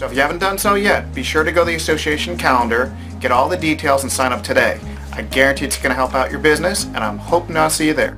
So, if you haven't done so yet, be sure to go to the association calendar, get all the details, and sign up today. I guarantee it's going to help out your business, and I'm hoping I'll see you there.